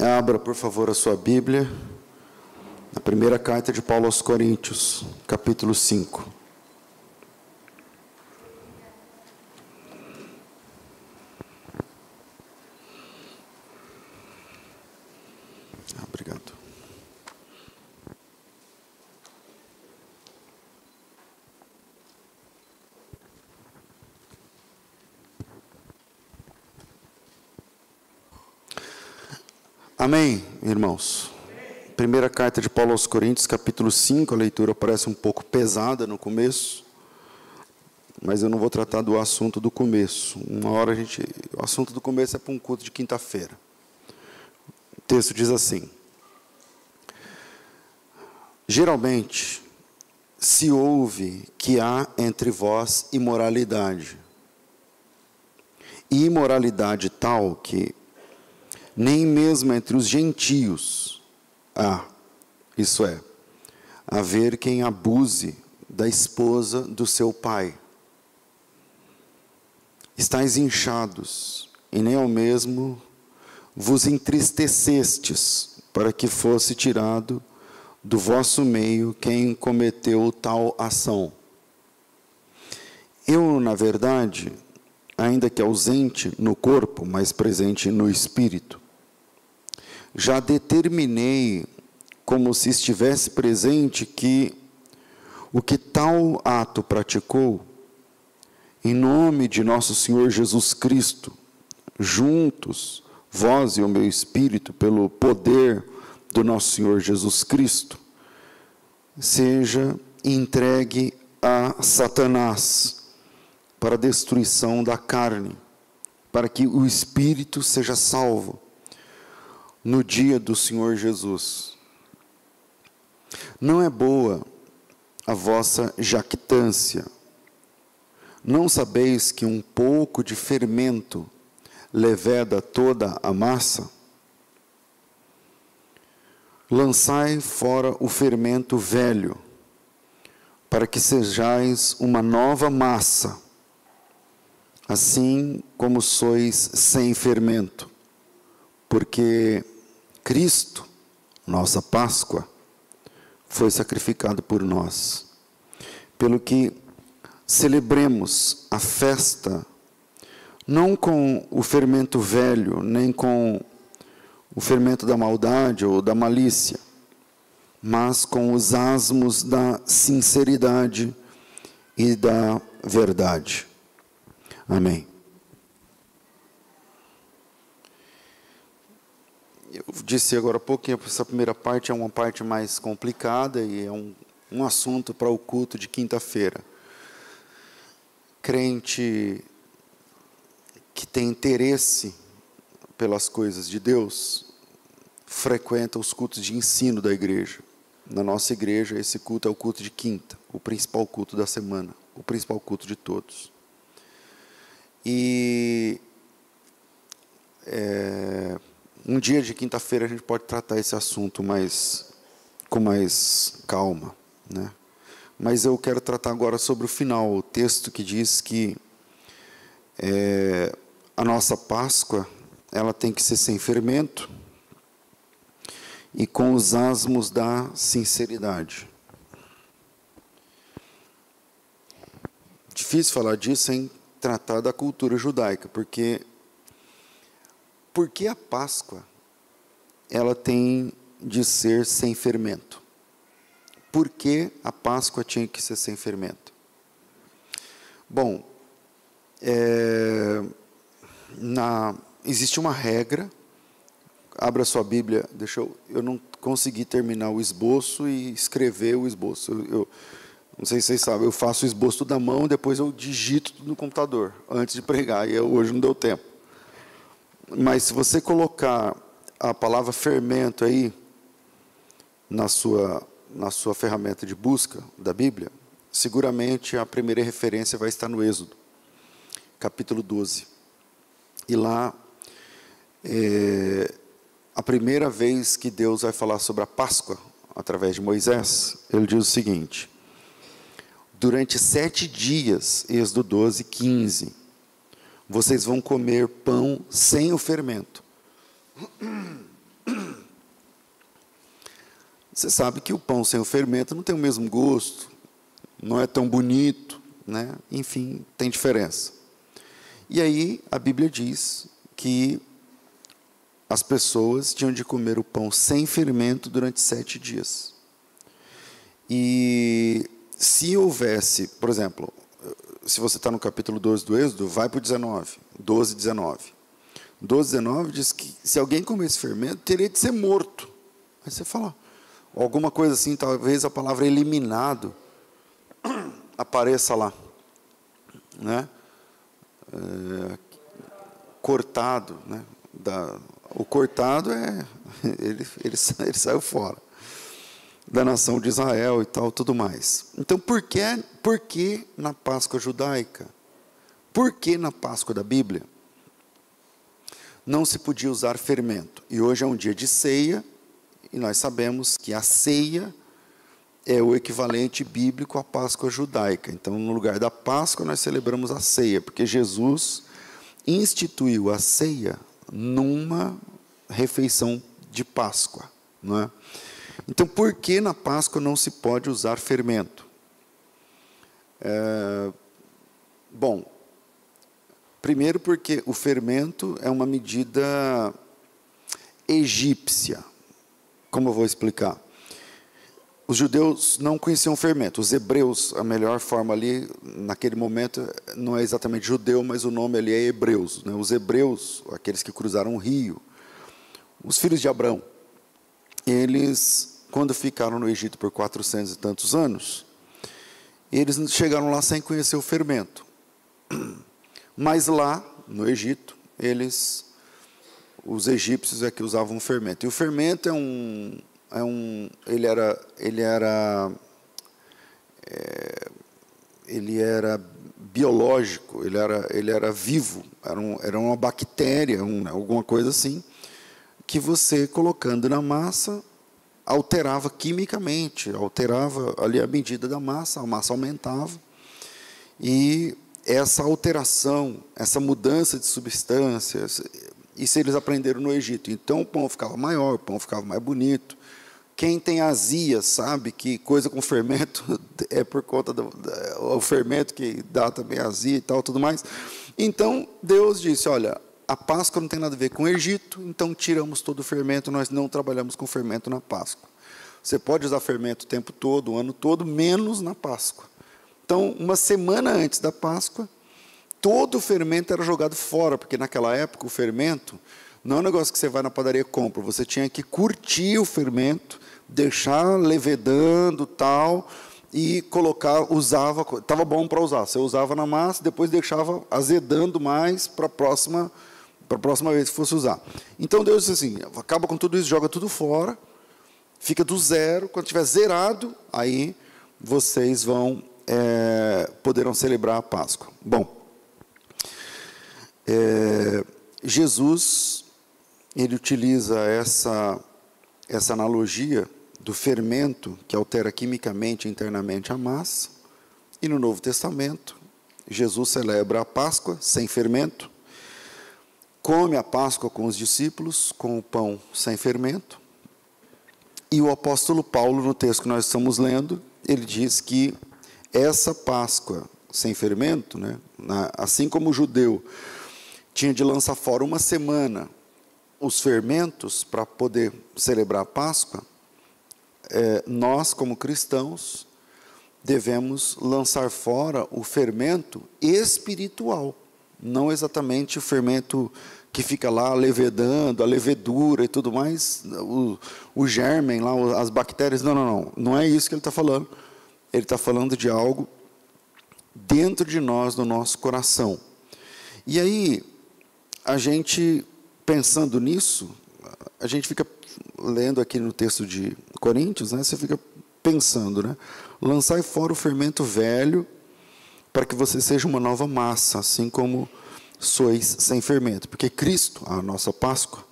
Abra, por favor, a sua Bíblia, na primeira carta de Paulo aos Coríntios, capítulo 5. Ah, Obrigado. Amém, irmãos. Primeira carta de Paulo aos Coríntios, capítulo 5, a leitura parece um pouco pesada no começo, mas eu não vou tratar do assunto do começo. Uma hora a gente. O assunto do começo é para um culto de quinta-feira. O texto diz assim: Geralmente se ouve que há entre vós imoralidade. E imoralidade tal que nem mesmo entre os gentios há, isso é, haver quem abuse da esposa do seu pai. Estais inchados, e nem ao mesmo vos entristecestes, para que fosse tirado do vosso meio quem cometeu tal ação. Eu, na verdade, ainda que ausente no corpo, mas presente no espírito, já determinei, como se estivesse presente, que o que tal ato praticou, em nome de nosso Senhor Jesus Cristo, juntos, vós e o meu espírito, pelo poder do nosso Senhor Jesus Cristo, seja entregue a Satanás para a destruição da carne, para que o espírito seja salvo no dia do Senhor Jesus. Não é boa a vossa jactância. Não sabeis que um pouco de fermento leveda toda a massa? Lançai fora o fermento velho, para que sejais uma nova massa, assim como sois sem fermento, porque Cristo, nossa Páscoa, foi sacrificado por nós. Pelo que celebremos a festa não com o fermento velho, nem com o fermento da maldade ou da malícia, mas com os asmos da sinceridade e da verdade. Amém. Eu disse agora há pouco que essa primeira parte é uma parte mais complicada e é um, um assunto para o culto de quinta-feira. Crente que tem interesse pelas coisas de Deus frequenta os cultos de ensino da igreja. Na nossa igreja, esse culto é o culto de quinta, o principal culto da semana, o principal culto de todos. E é, um dia de quinta-feira a gente pode tratar esse assunto mais com mais calma, né? Mas eu quero tratar agora sobre o final, o texto que diz que é, a nossa Páscoa ela tem que ser sem fermento e com os asmos da sinceridade. Difícil falar disso sem tratar da cultura judaica, porque porque a Páscoa ela tem de ser sem fermento. Por que a Páscoa tinha que ser sem fermento? Bom, é, na, existe uma regra. Abra sua Bíblia. Deixa eu. Eu não consegui terminar o esboço e escrever o esboço. Eu, eu não sei se vocês sabem, eu faço o esboço da mão, depois eu digito no computador antes de pregar. E eu, hoje não deu tempo. Mas se você colocar a palavra fermento aí na sua na sua ferramenta de busca da Bíblia, seguramente a primeira referência vai estar no Êxodo, capítulo 12. E lá, é, a primeira vez que Deus vai falar sobre a Páscoa, através de Moisés, ele diz o seguinte: Durante sete dias, Êxodo 12, 15, vocês vão comer pão sem o fermento. Você sabe que o pão sem o fermento não tem o mesmo gosto, não é tão bonito, né? enfim, tem diferença. E aí a Bíblia diz que as pessoas tinham de comer o pão sem fermento durante sete dias. E se houvesse, por exemplo, se você está no capítulo 12 do Êxodo, vai para o 19, 12, 19. 12, 19 diz que se alguém comesse fermento, teria de ser morto. Aí você fala, alguma coisa assim, talvez a palavra eliminado apareça lá. Né? É, cortado, né? Da, o cortado é ele, ele, ele saiu fora da nação de Israel e tal, tudo mais. Então, por que, por que na Páscoa judaica? Por que na Páscoa da Bíblia? Não se podia usar fermento. E hoje é um dia de ceia, e nós sabemos que a ceia é o equivalente bíblico à Páscoa judaica. Então, no lugar da Páscoa, nós celebramos a ceia, porque Jesus instituiu a ceia numa refeição de Páscoa, não é? Então, por que na Páscoa não se pode usar fermento? É, bom, primeiro porque o fermento é uma medida egípcia. Como eu vou explicar? Os judeus não conheciam fermento. Os hebreus, a melhor forma ali, naquele momento, não é exatamente judeu, mas o nome ali é hebreus. Né? Os hebreus, aqueles que cruzaram o rio, os filhos de Abraão, eles, quando ficaram no Egito por 400 e tantos anos, eles chegaram lá sem conhecer o fermento. Mas lá, no Egito, eles, os egípcios é que usavam fermento. E o fermento é um, é um ele era, ele era, é, ele era biológico, ele era, ele era vivo, era, um, era uma bactéria, um, alguma coisa assim, que você colocando na massa alterava quimicamente, alterava ali a medida da massa, a massa aumentava. E essa alteração, essa mudança de substâncias, isso eles aprenderam no Egito. Então o pão ficava maior, o pão ficava mais bonito. Quem tem azia sabe que coisa com fermento é por conta do, do fermento que dá também azia e tal, tudo mais. Então Deus disse: olha, a Páscoa não tem nada a ver com o Egito, então tiramos todo o fermento, nós não trabalhamos com fermento na Páscoa. Você pode usar fermento o tempo todo, o ano todo, menos na Páscoa. Então, uma semana antes da Páscoa, todo o fermento era jogado fora, porque naquela época o fermento não é um negócio que você vai na padaria e compra, você tinha que curtir o fermento, deixar levedando tal, e colocar, usava, estava bom para usar. Você usava na massa, depois deixava azedando mais para a próxima para a próxima vez que fosse usar. Então Deus disse assim: acaba com tudo isso, joga tudo fora, fica do zero. Quando tiver zerado, aí vocês vão é, poderão celebrar a Páscoa. Bom, é, Jesus ele utiliza essa essa analogia do fermento que altera quimicamente internamente a massa. E no Novo Testamento, Jesus celebra a Páscoa sem fermento come a Páscoa com os discípulos, com o pão sem fermento. E o apóstolo Paulo, no texto que nós estamos lendo, ele diz que essa Páscoa sem fermento, né, assim como o judeu tinha de lançar fora uma semana os fermentos para poder celebrar a Páscoa, é, nós, como cristãos, devemos lançar fora o fermento espiritual, não exatamente o fermento que fica lá levedando, a levedura e tudo mais, o, o germen lá, as bactérias. Não, não, não. Não é isso que ele está falando. Ele está falando de algo dentro de nós, no nosso coração. E aí, a gente, pensando nisso, a gente fica lendo aqui no texto de Coríntios, né, você fica pensando, né? Lançai fora o fermento velho, para que você seja uma nova massa, assim como sois sem fermento, porque Cristo, a nossa Páscoa,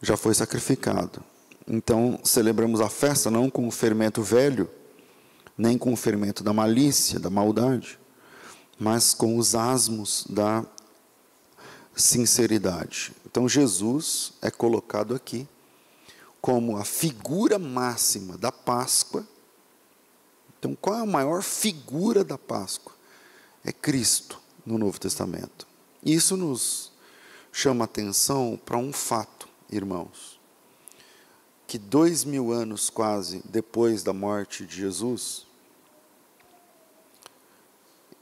já foi sacrificado. Então, celebramos a festa não com o fermento velho, nem com o fermento da malícia, da maldade, mas com os asmos da sinceridade. Então, Jesus é colocado aqui como a figura máxima da Páscoa. Então, qual é a maior figura da Páscoa? É Cristo no Novo Testamento. Isso nos chama atenção para um fato, irmãos, que dois mil anos quase depois da morte de Jesus,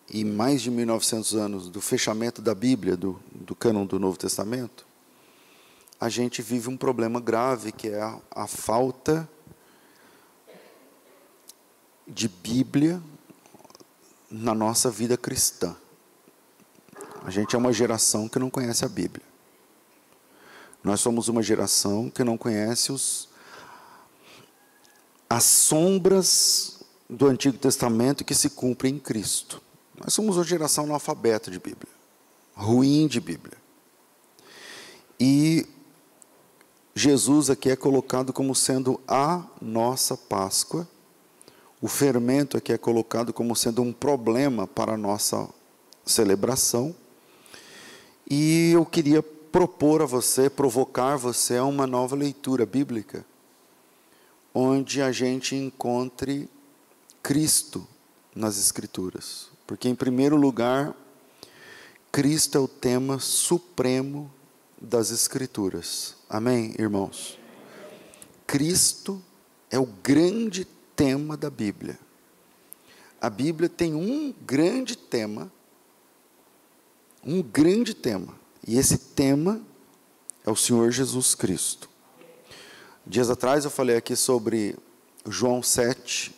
e mais de 1900 anos do fechamento da Bíblia, do, do cânon do Novo Testamento, a gente vive um problema grave que é a, a falta de Bíblia na nossa vida cristã. A gente é uma geração que não conhece a Bíblia. Nós somos uma geração que não conhece os, as sombras do Antigo Testamento que se cumprem em Cristo. Nós somos uma geração analfabeta de Bíblia, ruim de Bíblia. E Jesus aqui é colocado como sendo a nossa Páscoa. O fermento aqui é colocado como sendo um problema para a nossa celebração. E eu queria propor a você, provocar você a uma nova leitura bíblica, onde a gente encontre Cristo nas Escrituras. Porque, em primeiro lugar, Cristo é o tema supremo das Escrituras. Amém, irmãos? Cristo é o grande tema da Bíblia. A Bíblia tem um grande tema, um grande tema, e esse tema é o Senhor Jesus Cristo. Dias atrás eu falei aqui sobre João 7,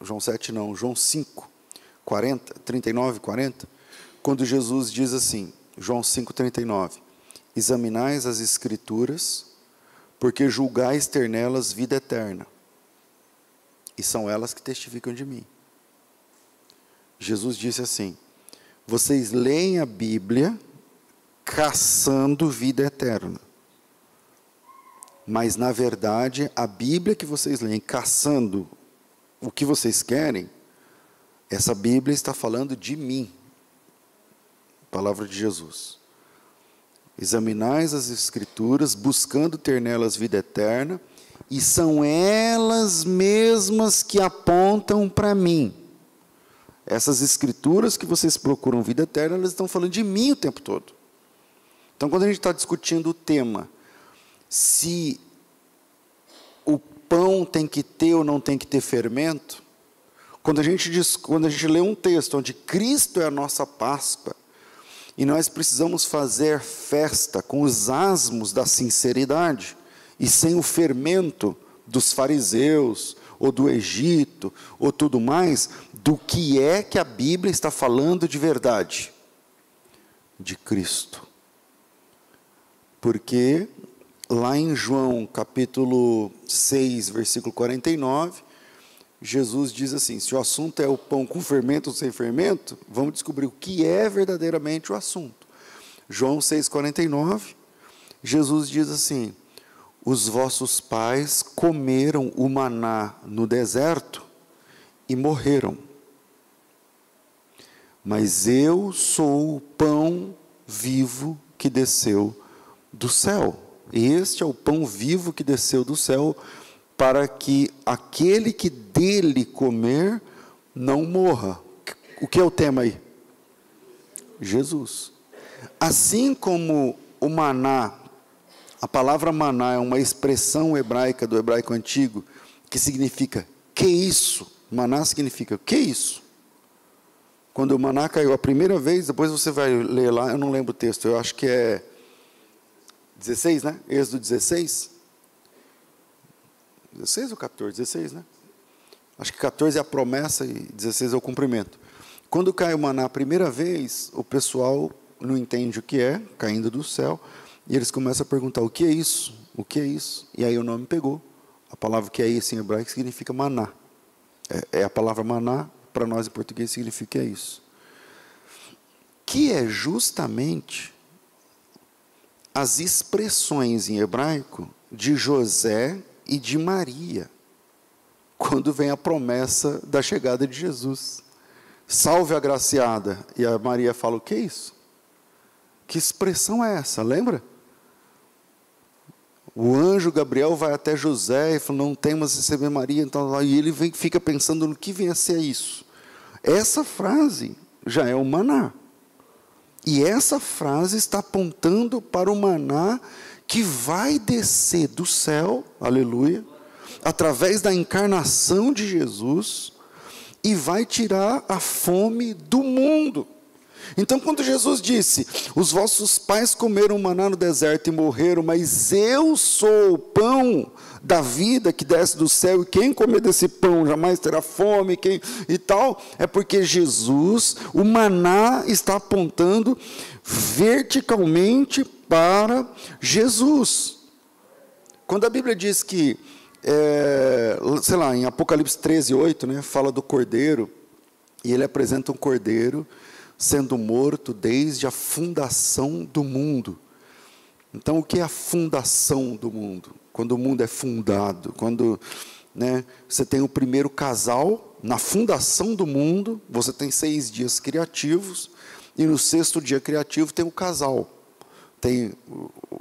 João 7 não, João 5, 40, 39, 40, quando Jesus diz assim, João 5, 39, examinais as Escrituras, porque julgais ter nelas vida eterna, e são elas que testificam de mim. Jesus disse assim: vocês leem a Bíblia caçando vida eterna. Mas, na verdade, a Bíblia que vocês leem caçando o que vocês querem, essa Bíblia está falando de mim. Palavra de Jesus. Examinais as Escrituras, buscando ter nelas vida eterna, e são elas mesmas que apontam para mim. Essas Escrituras que vocês procuram vida eterna, elas estão falando de mim o tempo todo. Então, quando a gente está discutindo o tema, se o pão tem que ter ou não tem que ter fermento, quando a gente, diz, quando a gente lê um texto onde Cristo é a nossa Páscoa, e nós precisamos fazer festa com os asmos da sinceridade e sem o fermento dos fariseus ou do Egito ou tudo mais, do que é que a Bíblia está falando de verdade? De Cristo. Porque lá em João capítulo 6, versículo 49, Jesus diz assim: se o assunto é o pão com fermento ou sem fermento, vamos descobrir o que é verdadeiramente o assunto. João 6,49, Jesus diz assim: os vossos pais comeram o maná no deserto e morreram. Mas eu sou o pão vivo que desceu do céu. Este é o pão vivo que desceu do céu para que aquele que dele comer não morra. O que é o tema aí? Jesus. Assim como o maná, a palavra maná é uma expressão hebraica do hebraico antigo que significa que isso? Maná significa que isso? Quando o maná caiu a primeira vez, depois você vai ler lá, eu não lembro o texto, eu acho que é 16, né? Êxodo 16. 16 ou 14? 16, né? Acho que 14 é a promessa e 16 é o cumprimento. Quando cai o maná a primeira vez, o pessoal não entende o que é, caindo do céu, e eles começam a perguntar: o que é isso? O que é isso? E aí o nome pegou. A palavra que é isso em hebraico significa maná. É, é a palavra maná, para nós em português, significa isso. Que é justamente as expressões em hebraico de José e de Maria, quando vem a promessa da chegada de Jesus. Salve a graciada. E a Maria fala: O que é isso? Que expressão é essa? Lembra? O anjo Gabriel vai até José e fala: Não temas receber Maria. Então, e ele vem, fica pensando no que vem a ser isso. Essa frase já é o maná. E essa frase está apontando para o maná que vai descer do céu, aleluia, através da encarnação de Jesus, e vai tirar a fome do mundo. Então, quando Jesus disse: Os vossos pais comeram maná no deserto e morreram, mas eu sou o pão da vida que desce do céu, e quem comer desse pão jamais terá fome, quem, e tal, é porque Jesus, o maná está apontando verticalmente para Jesus. Quando a Bíblia diz que, é, sei lá, em Apocalipse 13, 8, né, fala do cordeiro, e ele apresenta um cordeiro sendo morto desde a fundação do mundo. Então, o que é a fundação do mundo? Quando o mundo é fundado, quando né, você tem o primeiro casal, na fundação do mundo, você tem seis dias criativos, e no sexto dia criativo tem o casal. Tem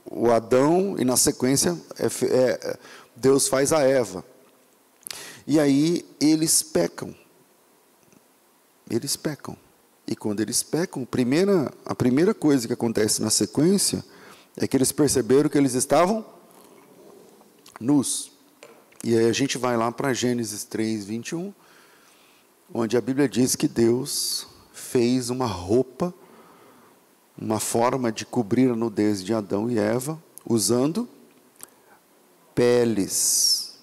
o Adão, e na sequência, é, é, Deus faz a Eva. E aí eles pecam. Eles pecam. E quando eles pecam, a primeira, a primeira coisa que acontece na sequência é que eles perceberam que eles estavam nus. E aí a gente vai lá para Gênesis 3, 21, onde a Bíblia diz que Deus fez uma roupa, uma forma de cobrir a nudez de Adão e Eva, usando peles.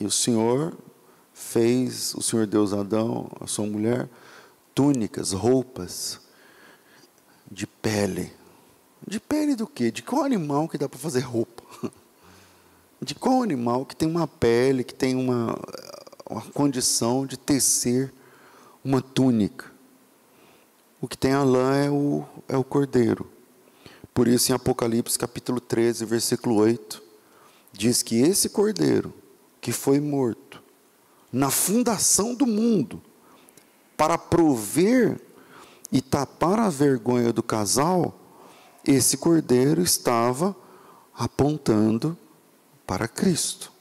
E o Senhor fez, o Senhor Deus Adão, a sua mulher, túnicas, roupas de pele. De pele do quê? De qual animal que dá para fazer roupa? De qual animal que tem uma pele, que tem uma, uma condição de tecer uma túnica? O que tem a lã é o, é o cordeiro. Por isso, em Apocalipse capítulo 13, versículo 8, diz que esse cordeiro que foi morto na fundação do mundo, para prover e tapar a vergonha do casal, esse cordeiro estava apontando para Cristo.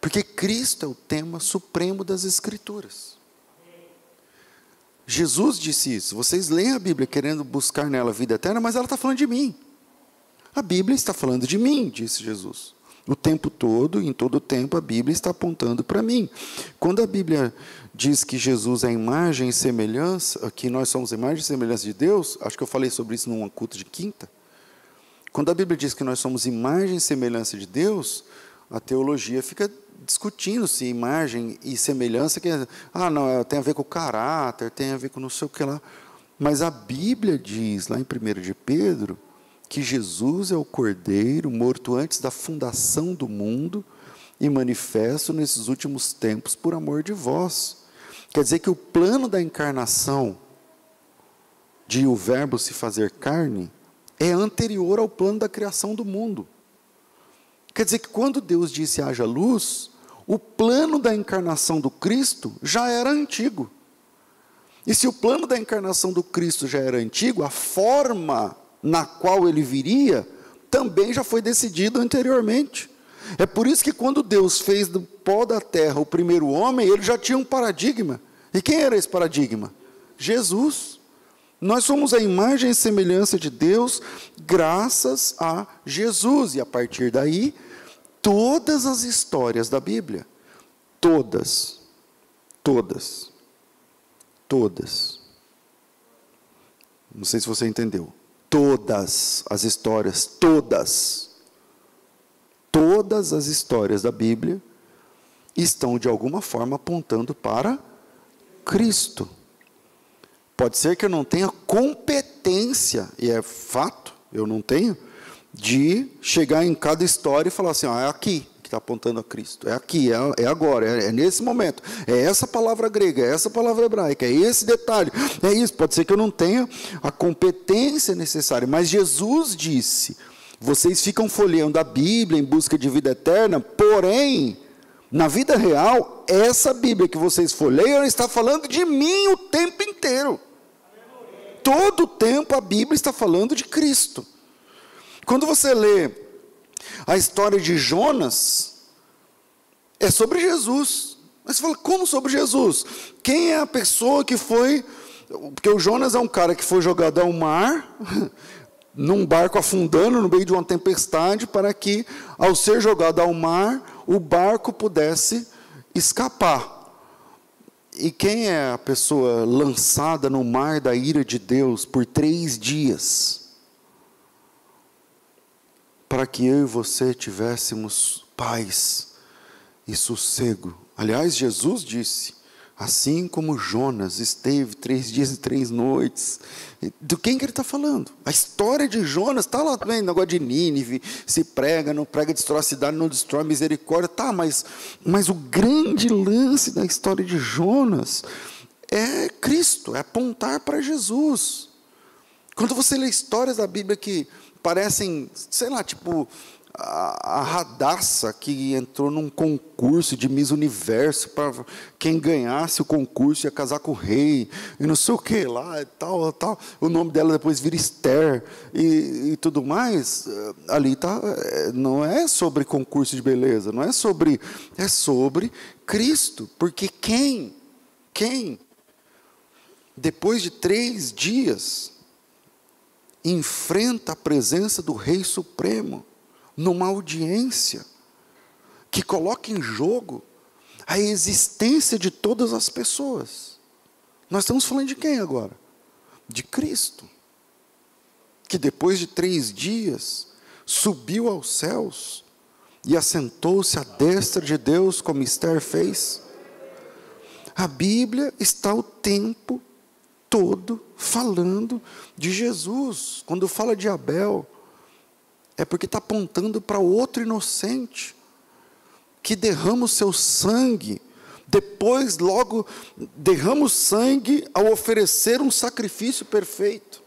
Porque Cristo é o tema supremo das Escrituras. Jesus disse isso. Vocês leem a Bíblia querendo buscar nela a vida eterna, mas ela está falando de mim. A Bíblia está falando de mim, disse Jesus. O tempo todo, em todo o tempo, a Bíblia está apontando para mim. Quando a Bíblia diz que Jesus é imagem e semelhança, que nós somos imagem e semelhança de Deus, acho que eu falei sobre isso num culto de quinta. Quando a Bíblia diz que nós somos imagem e semelhança de Deus, a teologia fica discutindo se imagem e semelhança que ah não é, tem a ver com o caráter tem a ver com não sei o que lá mas a Bíblia diz lá em 1 de Pedro que Jesus é o Cordeiro morto antes da fundação do mundo e manifesto nesses últimos tempos por amor de vós. Quer dizer que o plano da encarnação, de o Verbo se fazer carne, é anterior ao plano da criação do mundo. Quer dizer que quando Deus disse haja luz, o plano da encarnação do Cristo já era antigo. E se o plano da encarnação do Cristo já era antigo, a forma na qual ele viria, também já foi decidido anteriormente. É por isso que quando Deus fez do pó da terra o primeiro homem, ele já tinha um paradigma. E quem era esse paradigma? Jesus. Nós somos a imagem e semelhança de Deus graças a Jesus. E a partir daí, todas as histórias da Bíblia, todas, todas, todas. Não sei se você entendeu todas as histórias, todas, todas as histórias da Bíblia estão de alguma forma apontando para Cristo. Pode ser que eu não tenha competência, e é fato, eu não tenho, de chegar em cada história e falar assim: ah, é aqui, está apontando a Cristo. É aqui, é, é agora, é, é, nesse momento. É essa palavra grega, é essa palavra hebraica, é esse detalhe. É isso. Pode ser que eu não tenha a competência necessária, mas Jesus disse: vocês ficam folheando a Bíblia em busca de vida eterna, porém, na vida real, essa Bíblia que vocês folheiam está falando de mim o tempo inteiro. Todo o tempo a Bíblia está falando de Cristo. Quando você lê a história de Jonas, é sobre Jesus. Mas você fala, como sobre Jesus? Quem é a pessoa que foi. Porque o Jonas é um cara que foi jogado ao mar, num barco afundando no meio de uma tempestade, para que, ao ser jogado ao mar, o barco pudesse escapar. E quem é a pessoa lançada no mar da ira de Deus por três dias? Para que eu e você tivéssemos paz e sossego. Aliás, Jesus disse: Assim como Jonas esteve três dias e três noites. Do quem que ele está falando? A história de Jonas está lá também, negócio de Nínive, se prega, não prega, destrói a cidade, não destrói a misericórdia. Tá, mas, mas o grande lance da história de Jonas é Cristo, é apontar para Jesus. Quando você lê histórias da Bíblia que parecem, sei lá, tipo a, a Radassa, que entrou num concurso de Miss Universo, para quem ganhasse o concurso ia casar com o rei, e não sei o que lá, e tal, tal. O nome dela depois vira Esther, e, e tudo mais. Eh, ali tá, eh, não é sobre concurso de beleza, não é sobre, é sobre Cristo, porque quem, quem, depois de três dias, enfrenta a presença do Rei Supremo, numa audiência que coloca em jogo a existência de todas as pessoas. Nós estamos falando de quem agora? De Cristo, que depois de três dias subiu aos céus e assentou-se à destra de Deus, como Esther fez. A Bíblia está o tempo todo falando de Jesus. Quando fala de Abel, é porque está apontando para outro inocente que derrama o seu sangue, depois logo derrama o sangue ao oferecer um sacrifício perfeito.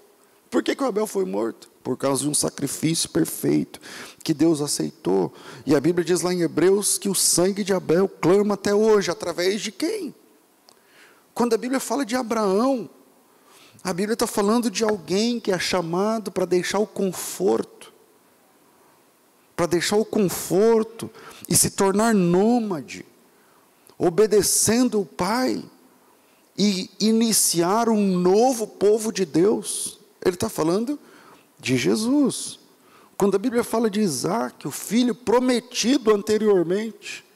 Por que, que o Abel foi morto? Por causa de um sacrifício perfeito que Deus aceitou. E a Bíblia diz lá em Hebreus que o sangue de Abel clama até hoje, através de quem? Quando a Bíblia fala de Abraão, a Bíblia está falando de alguém que é chamado para deixar o conforto, para deixar o conforto e se tornar nômade, obedecendo o Pai e iniciar um novo povo de Deus. Ele está falando de Jesus. Quando a Bíblia fala de Isaac, o filho prometido anteriormente,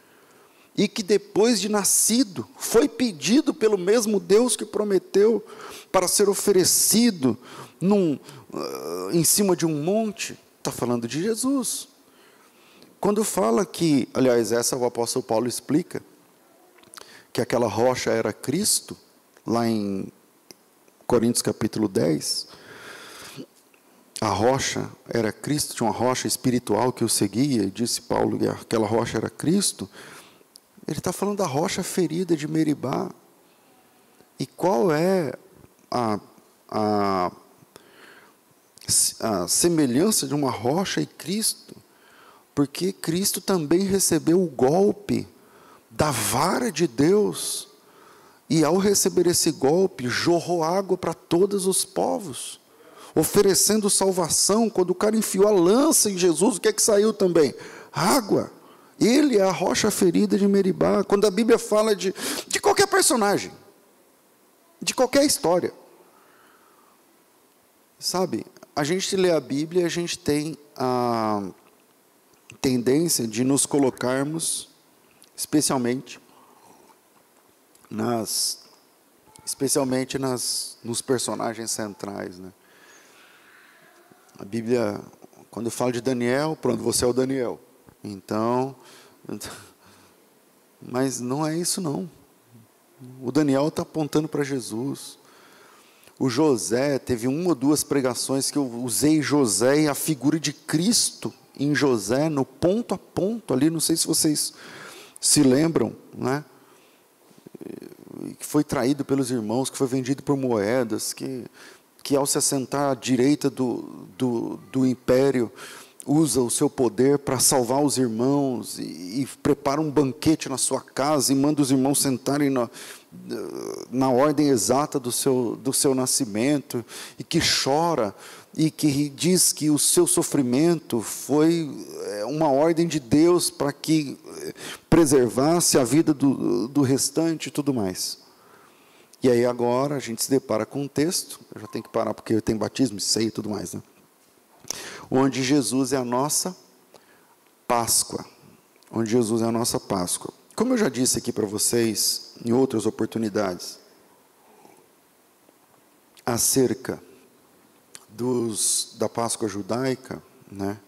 e que depois de nascido foi pedido pelo mesmo Deus que prometeu para ser oferecido num, uh, em cima de um monte, está falando de Jesus. Quando fala que, aliás, essa o apóstolo Paulo explica, que aquela rocha era Cristo, lá em Coríntios capítulo 10, a rocha era Cristo, tinha uma rocha espiritual que o seguia, e disse Paulo que aquela rocha era Cristo. Ele está falando da rocha ferida de Meribá. E qual é a, a, a semelhança de uma rocha e Cristo? Porque Cristo também recebeu o golpe da vara de Deus, e ao receber esse golpe, jorrou água para todos os povos, oferecendo salvação. Quando o cara enfiou a lança em Jesus, o que é que saiu também? Água. Ele é a rocha ferida de Meribá. Quando a Bíblia fala de, de qualquer personagem, de qualquer história, sabe, a gente lê a Bíblia e a gente tem a tendência de nos colocarmos, especialmente nas, especialmente nas, nos personagens centrais, né? A Bíblia, quando fala de Daniel, pronto, você é o Daniel. Então, mas não é isso não. O Daniel está apontando para Jesus. O José teve uma ou duas pregações que eu usei José e a figura de Cristo em José, no ponto a ponto ali, não sei se vocês se lembram, né? que foi traído pelos irmãos, que foi vendido por moedas, que, que ao se assentar à direita do, do, do império, usa o seu poder para salvar os irmãos e, e, prepara um banquete na sua casa e manda os irmãos sentarem na, na ordem exata do seu, do seu nascimento e que chora e que diz que o seu sofrimento foi é, uma ordem de Deus para que é, preservasse a vida do, do restante e tudo mais. E aí agora a gente se depara com um texto, eu já tenho que parar porque tem batismo, ceia e tudo mais, né? Onde Jesus é a nossa Páscoa. Onde Jesus é a nossa Páscoa. Como eu já disse aqui para vocês em outras oportunidades, acerca dos, da Páscoa judaica, né?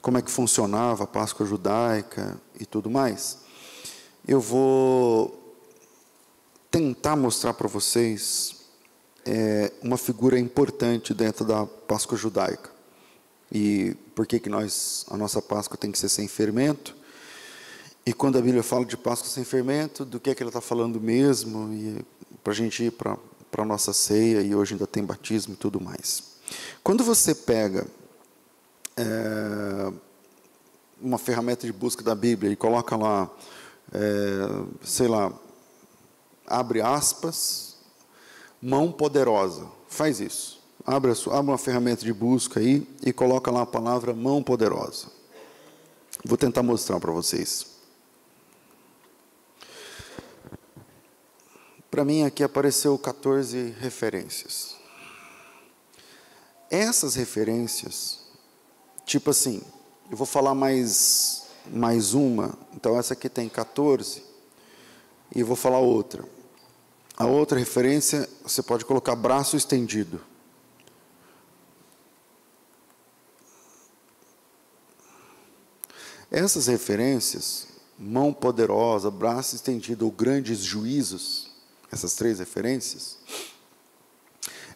como é que funcionava a Páscoa judaica e tudo mais, eu vou tentar mostrar para vocês é, uma figura importante dentro da Páscoa judaica. E por que, que nós, a nossa Páscoa tem que ser sem fermento? E quando a Bíblia fala de Páscoa sem fermento, do que é que ela está falando mesmo? E para a gente ir para a nossa ceia, e hoje ainda tem batismo e tudo mais. Quando você pega é, uma ferramenta de busca da Bíblia e coloca lá, é, sei lá, abre aspas, mão poderosa. Faz isso. Abre, a sua, abre uma ferramenta de busca aí e coloca lá a palavra mão poderosa. Vou tentar mostrar para vocês. Para mim aqui apareceu 14 referências. Essas referências, tipo assim, eu vou falar mais mais uma, então essa aqui tem 14 e vou falar outra. A outra referência, você pode colocar braço estendido. Essas referências, mão poderosa, braço estendido ou grandes juízos, essas três referências,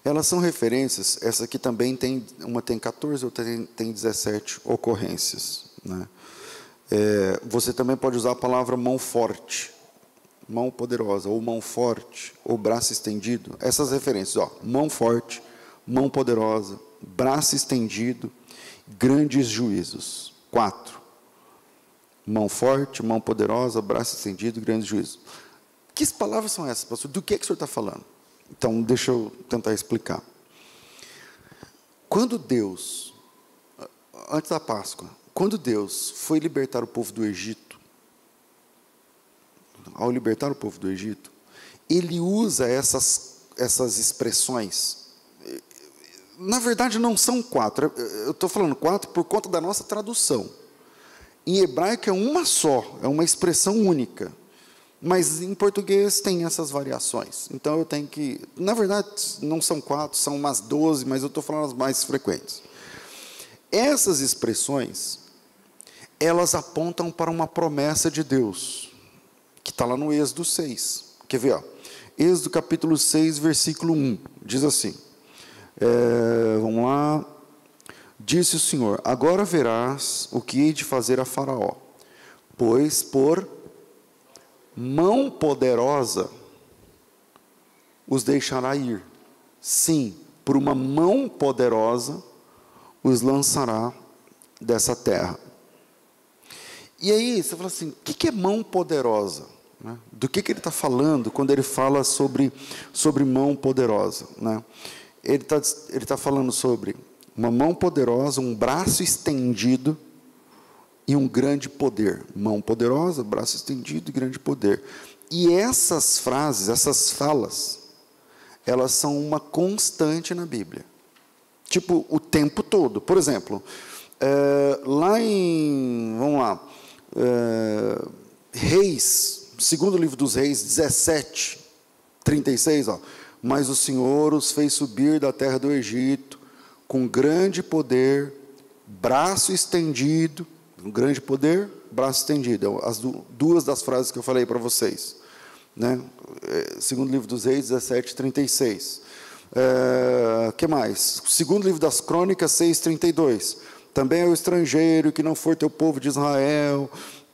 elas são referências, essa aqui também tem, uma tem 14, outra tem, tem 17 ocorrências. Né? É, você também pode usar a palavra mão forte mão poderosa, ou mão forte, ou braço estendido. Essas referências, ó, mão forte, mão poderosa, braço estendido, grandes juízos. Quatro. Mão forte, mão poderosa, braço estendido, grandes juízos. Que palavras são essas, pastor? Do que, é que o senhor está falando? Então, deixa eu tentar explicar. Quando Deus, antes da Páscoa, quando Deus foi libertar o povo do Egito, ao libertar o povo do Egito, ele usa essas, essas expressões. Na verdade, não são quatro. Eu estou falando quatro por conta da nossa tradução. Em hebraico é uma só, é uma expressão única. Mas em português tem essas variações. Então eu tenho que. Na verdade, não são quatro, são umas doze, mas eu estou falando as mais frequentes. Essas expressões, elas apontam para uma promessa de Deus que está lá no Êxodo 6. Quer ver? Ó? Êxodo capítulo 6, versículo 1. Diz assim: é, Vamos lá. Disse o Senhor: Agora verás o que hei de fazer a Faraó, pois por mão poderosa os deixará ir. Sim, por uma mão poderosa os lançará dessa terra. E aí você fala assim: o que é mão poderosa? Né? Do que, ele está falando quando ele fala sobre, sobre mão poderosa? Né? Ele está ele tá falando sobre uma mão poderosa, um braço estendido e um grande poder. Mão poderosa, braço estendido e grande poder. E essas frases, essas falas, elas são uma constante na Bíblia. Tipo, o tempo todo. Por exemplo, é, lá em. Vamos lá. É, Reis, segundo livro dos Reis, 17, 36, ó. Mas o Senhor os fez subir da terra do Egito com grande poder, braço estendido, um grande poder, braço estendido. É as duas das frases que eu falei para vocês. Né? É, segundo livro dos Reis, 17, 36. É, que mais? Segundo livro das Crônicas, 6, 32 também é o estrangeiro que não for teu povo de Israel,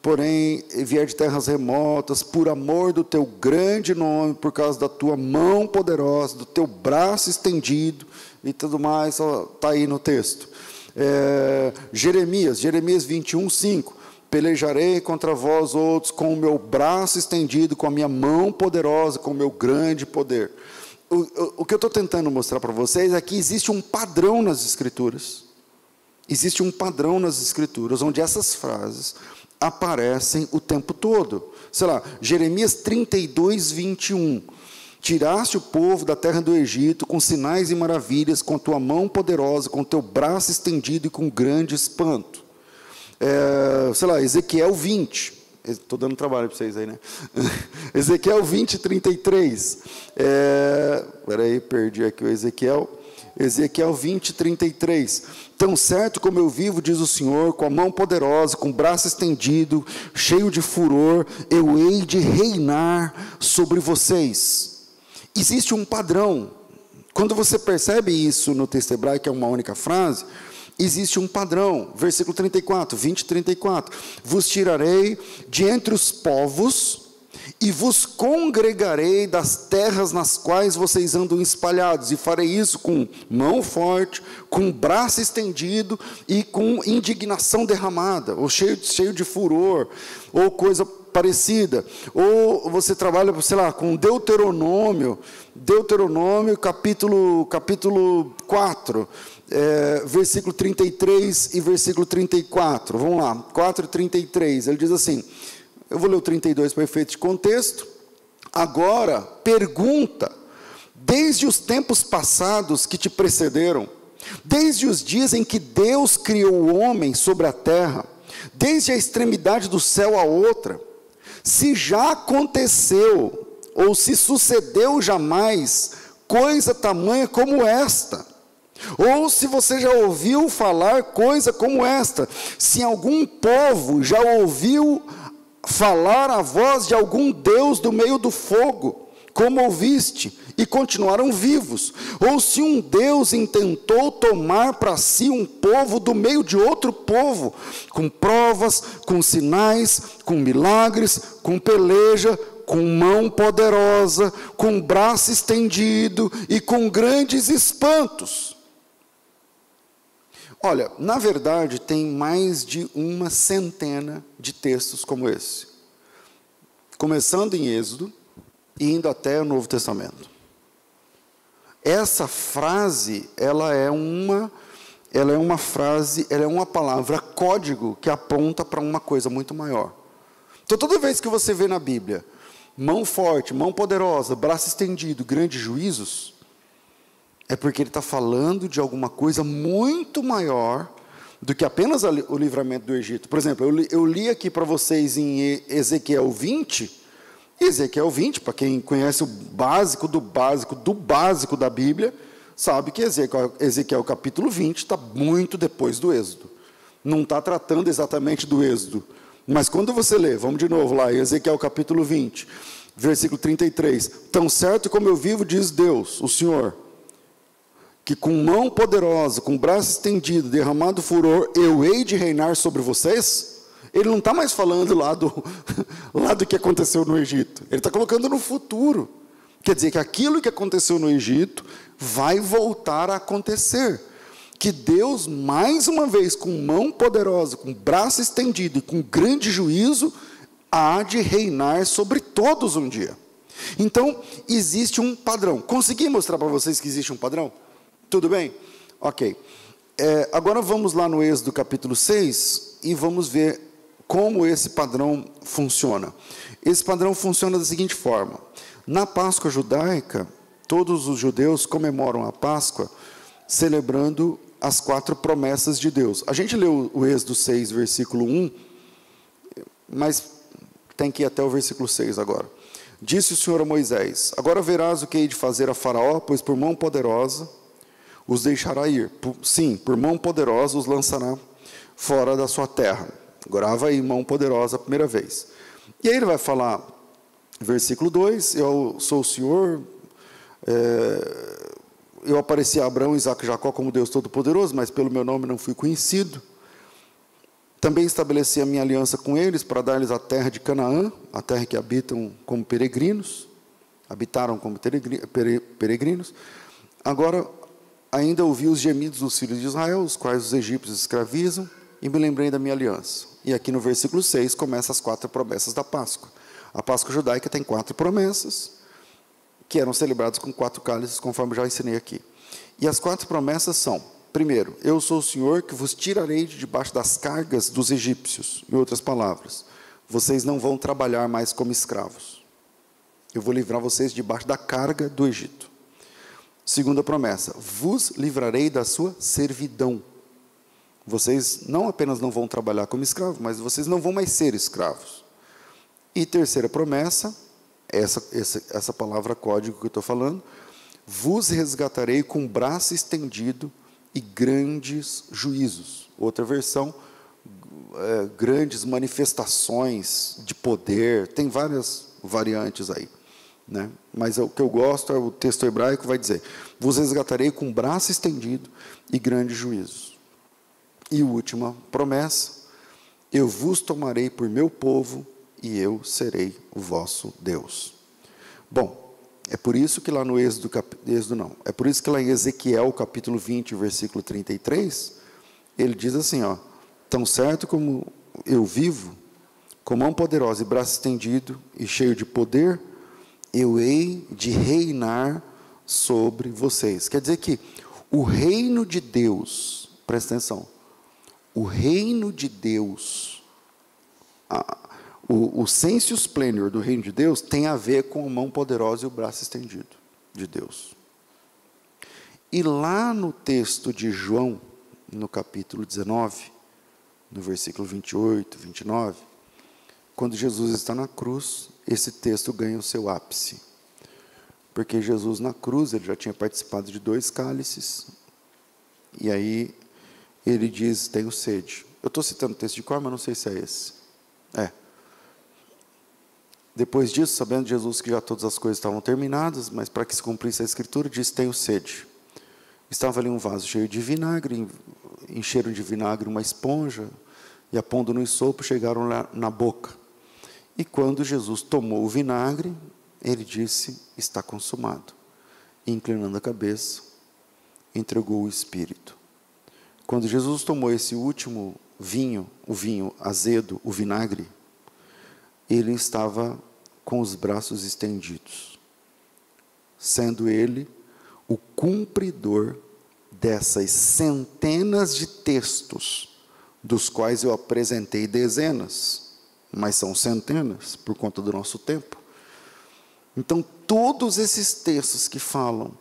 porém vier de terras remotas, por amor do teu grande nome, por causa da tua mão poderosa, do teu braço estendido e tudo mais, está aí no texto. É, Jeremias, Jeremias 21, 5. Pelejarei contra vós outros com o meu braço estendido, com a minha mão poderosa, com o meu grande poder. o, o, o que eu estou tentando mostrar para vocês é que existe um padrão nas Escrituras. Existe um padrão nas Escrituras onde essas frases aparecem o tempo todo. Sei lá, Jeremias 32, 21. Tiraste o povo da terra do Egito com sinais e maravilhas, com tua mão poderosa, com o teu braço estendido e com grande espanto. É, sei lá, Ezequiel 20. Estou dando trabalho para vocês aí, né? Ezequiel 20, 33. É, peraí, perdi aqui o Ezequiel. Ezequiel 20, 33. Tão certo como eu vivo, diz o Senhor, com a mão poderosa, com o braço estendido, cheio de furor, eu hei de reinar sobre vocês existe um padrão. Quando você percebe isso no texto hebraico, é uma única frase, existe um padrão. Versículo 34, 20 e 34. Vos tirarei de entre os povos e vos congregarei das terras nas quais vocês andam espalhados, e farei isso com mão forte, com braço estendido e com indignação derramada, ou cheio, cheio de furor, ou coisa parecida. Ou você trabalha, sei lá, com Deuteronômio, Deuteronômio capítulo, capítulo 4, é, versículo 33 e versículo 34. Vamos lá, 4 e 33. Ele diz assim: eu vou ler o 32 para efeito de contexto. Agora, pergunta, desde os tempos passados que te precederam, desde os dias em que Deus criou o homem sobre a terra, desde a extremidade do céu a outra, se já aconteceu, ou se sucedeu jamais, coisa tamanha como esta. Ou se você já ouviu falar coisa como esta, se algum povo já ouviu falar a voz de algum Deus do meio do fogo, como ouviste, e continuaram vivos, ou se um Deus intentou tomar para si um povo do meio de outro povo, com provas, com sinais, com milagres, com peleja, com mão poderosa, com braço estendido e com grandes espantos. Olha, na verdade, tem mais de uma centena de textos como esse, começando em Êxodo e indo até o Novo Testamento. Essa frase, ela é uma ela é uma frase, ela é uma palavra código que aponta para uma coisa muito maior. Então, toda vez que você vê na Bíblia mão forte, mão poderosa, braço estendido, grandes juízos, é porque ele está falando de alguma coisa muito maior do que apenas o livramento do Egito. Por exemplo, eu li, eu li aqui para vocês em Ezequiel 20, Ezequiel 20, para quem conhece o básico do básico do básico da Bíblia, sabe que Ezequiel, Ezequiel capítulo 20 está muito depois do Êxodo. Não está tratando exatamente do Êxodo. Mas quando você lê, vamos de novo lá, Ezequiel capítulo 20, versículo 33. Tão certo como eu vivo, diz Deus, o Senhor, que com mão poderosa, com braço estendido, derramado furor, eu hei de reinar sobre vocês. Ele não está mais falando lá do, lá do que aconteceu no Egito. Ele está colocando no futuro. Quer dizer que aquilo que aconteceu no Egito vai voltar a acontecer. Que Deus, mais uma vez, com mão poderosa, com braço estendido e com grande juízo, há de reinar sobre todos um dia. Então, existe um padrão. Consegui mostrar para vocês que existe um padrão? Tudo bem? Ok. É, agora vamos lá no Êxodo capítulo 6 e vamos ver como esse padrão funciona? Esse padrão funciona da seguinte forma: na Páscoa judaica, todos os judeus comemoram a Páscoa celebrando as quatro promessas de Deus. A gente leu o Êxodo 6, versículo 1, mas tem que ir até o versículo 6 agora. Disse o Senhor a Moisés: Agora verás o que hei de fazer a Faraó, pois por mão poderosa os deixará ir. Sim, por mão poderosa os lançará fora da sua terra. Grava aí, mão poderosa, a primeira vez. E aí ele vai falar, versículo 2: Eu sou o Senhor, é, eu apareci a Abraão, Isaac e Jacó como Deus Todo-Poderoso, mas pelo meu nome não fui conhecido. Também estabeleci a minha aliança com eles para dar-lhes a terra de Canaã, a terra que habitam como peregrinos, habitaram como peregrinos. Agora, ainda ouvi os gemidos dos filhos de Israel, os quais os egípcios escravizam, e me lembrei da minha aliança. E aqui no versículo 6 começa as quatro promessas da Páscoa. A Páscoa judaica tem quatro promessas, que eram celebrados com quatro cálices, conforme já ensinei aqui. E as quatro promessas são: primeiro, eu sou o Senhor que vos tirarei de debaixo das cargas dos egípcios. Em outras palavras, vocês não vão trabalhar mais como escravos. Eu vou livrar vocês debaixo da carga do Egito. Segunda promessa: vos livrarei da sua servidão. Vocês não apenas não vão trabalhar como escravos, mas vocês não vão mais ser escravos. E terceira promessa, essa, essa, essa palavra código que eu estou falando, vos resgatarei com braço estendido e grandes juízos. Outra versão, é, grandes manifestações de poder, tem várias variantes aí. Né? Mas o que eu gosto é o texto hebraico vai dizer: Vos resgatarei com braço estendido e grandes juízos. E última promessa: Eu vos tomarei por meu povo e eu serei o vosso Deus. Bom, é por isso que lá no Êxodo, Êxodo não, é por isso que lá em Ezequiel, capítulo 20, versículo 33, ele diz assim, ó: Tão certo como eu vivo, com mão poderosa e braço estendido e cheio de poder, eu hei de reinar sobre vocês. Quer dizer que o reino de Deus, presta atenção, o reino de Deus, a, o, o sensus plenior do reino de Deus tem a ver com a mão poderosa e o braço estendido de Deus. E lá no texto de João, no capítulo 19, no versículo 28, 29, quando Jesus está na cruz, esse texto ganha o seu ápice. Porque Jesus na cruz, ele já tinha participado de dois cálices, e aí ele diz: Tenho sede. Eu estou citando o texto de cor, mas não sei se é esse. É. Depois disso, sabendo Jesus que já todas as coisas estavam terminadas, mas para que se cumprisse a escritura, disse: Tenho sede. Estava ali um vaso cheio de vinagre, encheram de vinagre uma esponja, e apondo no sopo, chegaram lá na boca. E quando Jesus tomou o vinagre, ele disse: Está consumado. E, inclinando a cabeça, entregou o Espírito. Quando Jesus tomou esse último vinho, o vinho azedo, o vinagre, ele estava com os braços estendidos, sendo ele o cumpridor dessas centenas de textos, dos quais eu apresentei dezenas, mas são centenas por conta do nosso tempo. Então, todos esses textos que falam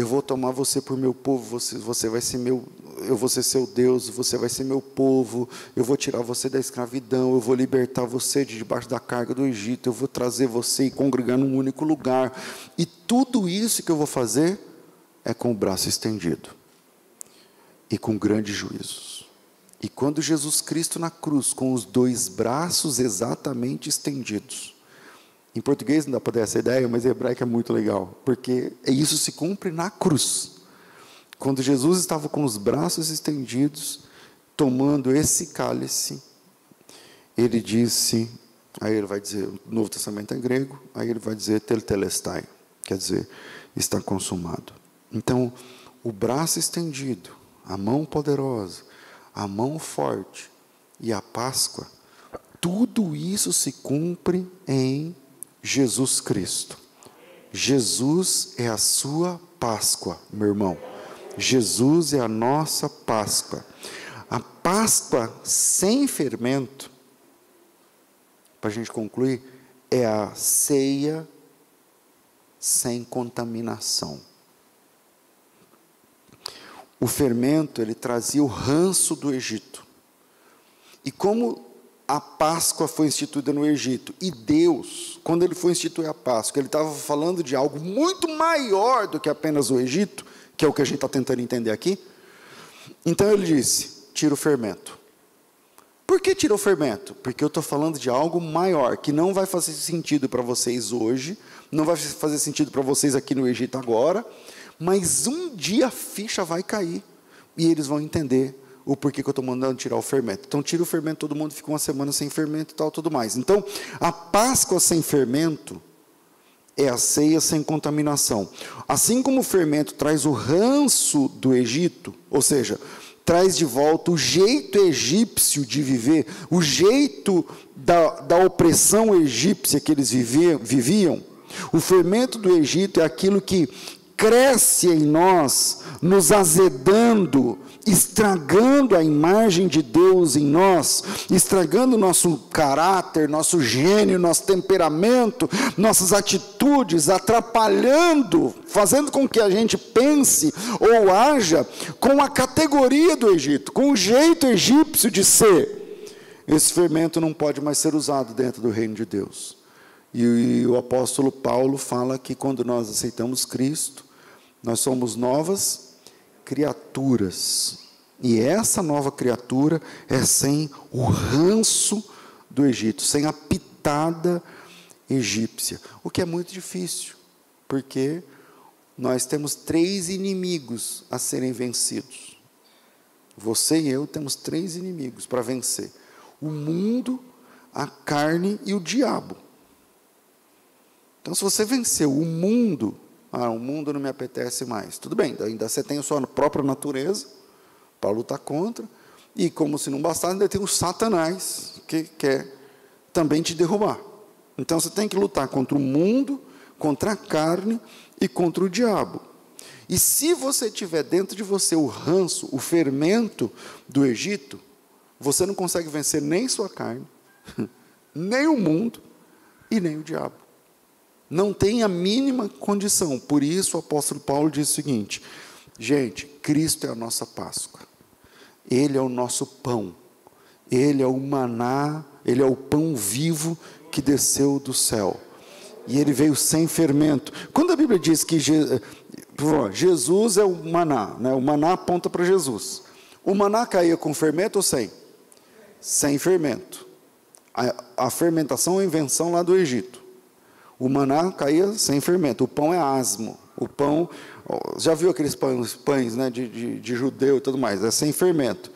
eu vou tomar você por meu povo, você, você vai ser meu, eu vou ser seu Deus, você vai ser meu povo, eu vou tirar você da escravidão, eu vou libertar você de debaixo da carga do Egito, eu vou trazer você e congregar num único lugar. E tudo isso que eu vou fazer é com o braço estendido e com grandes juízos. E quando Jesus Cristo na cruz, com os dois braços exatamente estendidos, em português não dá para dar essa ideia, mas em hebraico é muito legal, porque isso se cumpre na cruz. Quando Jesus estava com os braços estendidos, tomando esse cálice, ele disse, aí ele vai dizer, o Novo Testamento é grego, aí ele vai dizer teltelestai, quer dizer, está consumado. Então, o braço estendido, a mão poderosa, a mão forte e a Páscoa, tudo isso se cumpre em Jesus Cristo. Jesus é a sua Páscoa, meu irmão. Jesus é a nossa Páscoa. A Páscoa sem fermento, para a gente concluir, é a ceia sem contaminação. O fermento, ele trazia o ranço do Egito. E como a Páscoa foi instituída no Egito. E Deus, quando ele foi instituir a Páscoa, ele estava falando de algo muito maior do que apenas o Egito, que é o que a gente está tentando entender aqui. Então ele disse: tira o fermento. Por que tira o fermento? Porque eu estou falando de algo maior, que não vai fazer sentido para vocês hoje, não vai fazer sentido para vocês aqui no Egito agora, mas um dia a ficha vai cair e eles vão entender o porquê que eu estou mandando tirar o fermento. Então, tira o fermento, todo mundo fica uma semana sem fermento e tal, tudo mais. Então, a Páscoa sem fermento é a ceia sem contaminação. Assim como o fermento traz o ranço do Egito, ou seja, traz de volta o jeito egípcio de viver, o jeito da, da opressão egípcia que eles viviam, O fermento do Egito é aquilo que cresce em nós, nos azedando, estragando a imagem de Deus em nós, estragando nosso caráter, nosso gênio, nosso temperamento, nossas atitudes, atrapalhando, fazendo com que a gente pense ou haja com a categoria do Egito, com o jeito egípcio de ser. Esse fermento não pode mais ser usado dentro do reino de Deus. E, o apóstolo Paulo fala que quando nós aceitamos Cristo, nós somos novas criaturas. E essa nova criatura é sem o ranço do Egito, sem a pitada egípcia. O que é muito difícil, porque nós temos três inimigos a serem vencidos. Você e eu temos três inimigos para vencer: o mundo, a carne e o diabo. Então, se você venceu o mundo, ah, o mundo não me apetece mais. Tudo bem, ainda você tem a sua própria natureza para lutar contra. E como se não bastasse, ainda tem o Satanás, que quer também te derrubar. Então você tem que lutar contra o mundo, contra a carne e contra o diabo. E se você tiver dentro de você o ranço, o fermento do Egito, você não consegue vencer nem sua carne, nem o mundo e nem o diabo. Não tem a mínima condição. Por isso o apóstolo Paulo diz o seguinte: gente, Cristo é a nossa Páscoa. Ele é o nosso pão. Ele é o maná, ele é o pão vivo que desceu do céu. E ele veio sem fermento. Quando a Bíblia diz que Jesus é o maná, né? o maná aponta para Jesus. O maná caía com fermento ou sem? Sem fermento. A, a fermentação é invenção lá do Egito. O maná caía sem fermento. O pão é asmo. O pão, já viu aqueles pães, pães né, de, de, de judeu e tudo mais? É sem fermento.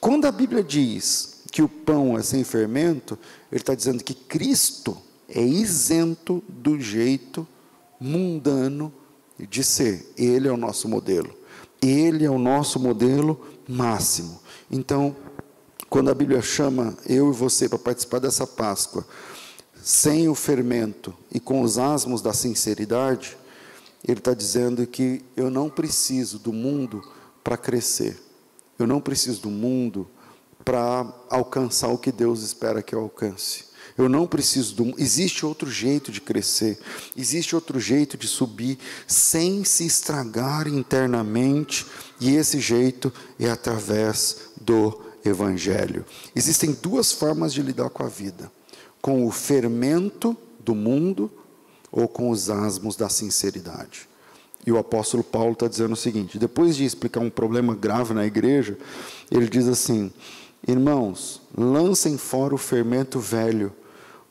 Quando a Bíblia diz que o pão é sem fermento, ele está dizendo que Cristo é isento do jeito mundano de ser. Ele é o nosso modelo. Ele é o nosso modelo máximo. Então, quando a Bíblia chama eu e você para participar dessa Páscoa, sem o fermento e com os asmos da sinceridade, ele está dizendo que eu não preciso do mundo para crescer, eu não preciso do mundo para alcançar o que Deus espera que eu alcance. Eu não preciso do. Existe outro jeito de crescer, existe outro jeito de subir sem se estragar internamente, e esse jeito é através do Evangelho. Existem duas formas de lidar com a vida com o fermento do mundo ou com os asmos da sinceridade. E o apóstolo Paulo está dizendo o seguinte: depois de explicar um problema grave na igreja, ele diz assim: Irmãos, lancem fora o fermento velho,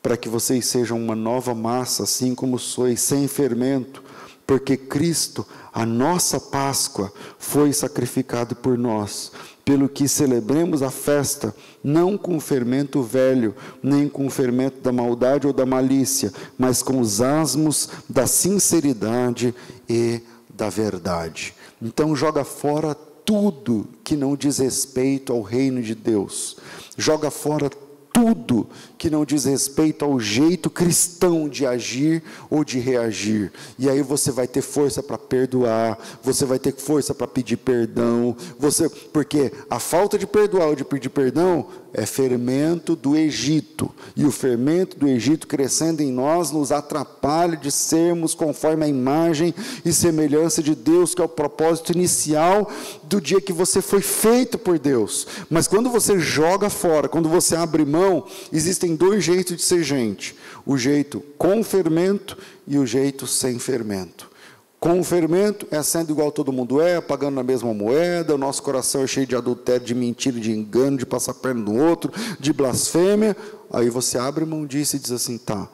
para que vocês sejam uma nova massa, assim como sois, sem fermento, porque Cristo, a nossa Páscoa, foi sacrificado por nós pelo que celebremos a festa, não com fermento velho, nem com fermento da maldade ou da malícia, mas com os asmos da sinceridade e da verdade. Então, joga fora tudo que não diz respeito ao reino de Deus, joga fora tudo que não diz respeito ao jeito cristão de agir ou de reagir. E aí você vai ter força para perdoar, você vai ter força para pedir perdão, você, porque a falta de perdoar ou de pedir perdão é fermento do Egito. E o fermento do Egito crescendo em nós nos atrapalha de sermos conforme a imagem e semelhança de Deus, que é o propósito inicial do dia que você foi feito por Deus. Mas quando você joga fora, quando você abre mão, existem dois jeitos de ser gente: o jeito com fermento e o jeito sem fermento. Com fermento, é sendo igual todo mundo é, pagando na mesma moeda, o nosso coração é cheio de adultério, de mentira, de engano, de passar perna no outro, de blasfêmia. Aí você abre mão disso e diz assim: tá,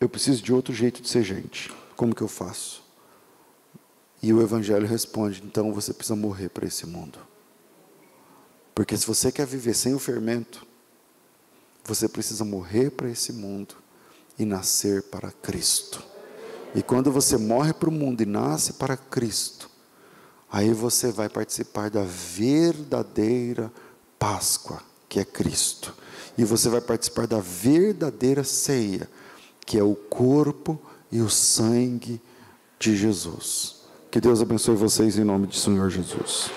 eu preciso de outro jeito de ser gente. Como que eu faço? E o Evangelho responde: então você precisa morrer para esse mundo. Porque se você quer viver sem o fermento, você precisa morrer para esse mundo e nascer para Cristo. E quando você morre para o mundo e nasce para Cristo, aí você vai participar da verdadeira Páscoa, que é Cristo. E você vai participar da verdadeira ceia, que é o corpo e o sangue de Jesus. Que Deus abençoe vocês em nome do Senhor Jesus.